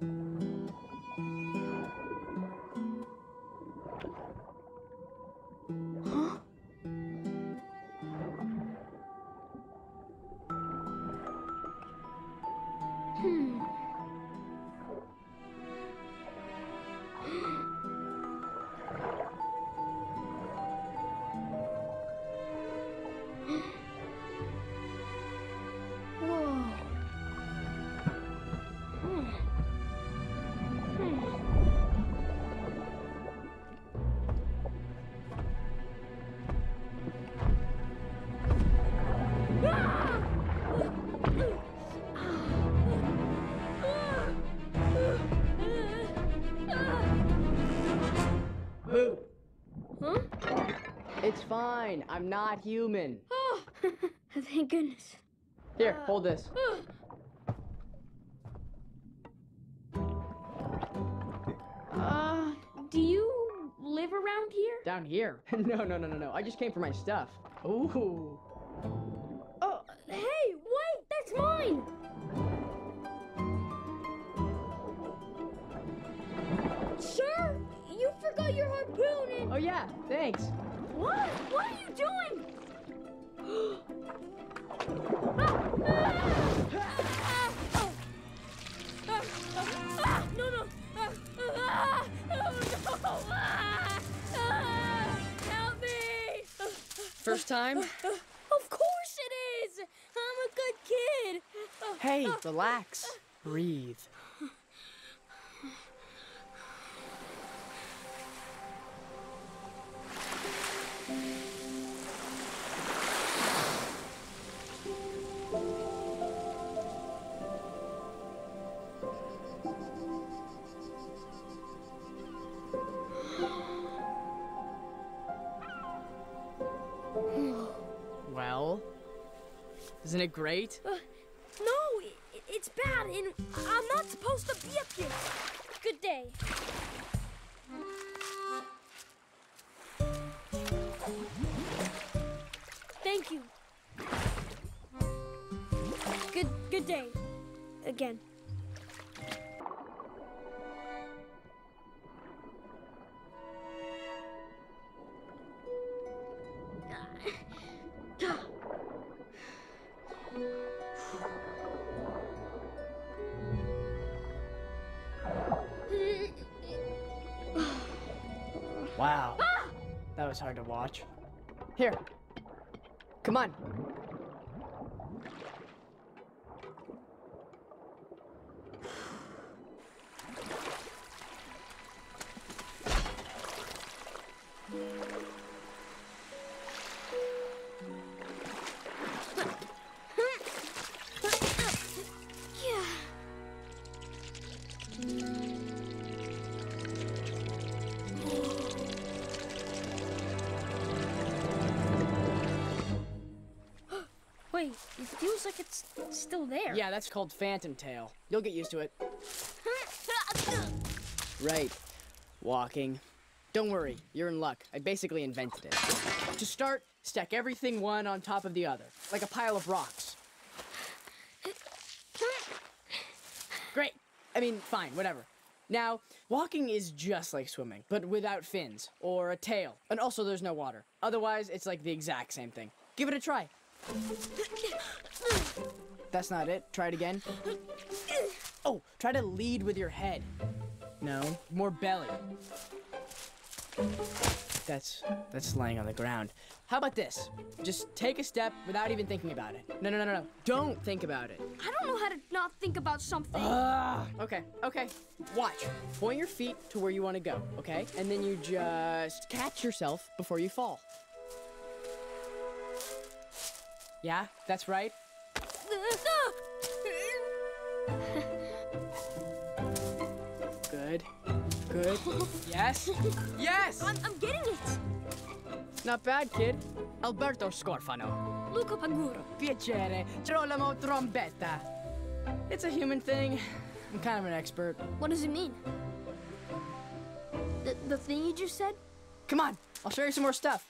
Hmm. Fine. I'm not human. Oh, thank goodness. Here, hold this. Uh, do you live around here? Down here. no, no, no, no, no. I just came for my stuff. Ooh. Oh, hey, wait, that's mine. Sir, you forgot your harpoon and Oh yeah, thanks. What? What are you doing? No, no. Oh, no. Help me. First time? Of course it is. I'm a good kid. Hey, relax. Breathe. Well, isn't it great? Uh, no, i it's bad, and I'm not supposed to be up here. Good day. Thank you. Good, good day. Again. Wow. That was hard to watch. Here. Come on. Feels like it's still there. Yeah, that's called Phantom Tail. You'll get used to it. Right. Walking. Don't worry, you're in luck. I basically invented it. To start, stack everything one on top of the other, like a pile of rocks. Great. I mean, fine, whatever. Now, walking is just like swimming, but without fins or a tail. And also, there's no water. Otherwise, it's like the exact same thing. Give it a try. That's not it. Try it again. Oh, try to lead with your head. No, more belly. That's that's lying on the ground. How about this? Just take a step without even thinking about it. No, no, no, no, no. Don't think about it. I don't know how to not think about something. Ah. Okay, okay. Watch. Point your feet to where you want to go, okay? And then you just catch yourself before you fall. Yeah, that's right. Good. Good. Yes. Yes. I'm, I'm getting it. Not bad, kid. Alberto Scorfano. Luca Paguro. Piacere. Girolamo Trombetta. It's a human thing. I'm kind of an expert. What does it mean? The, the thing you just said? Come on, I'll show you some more stuff.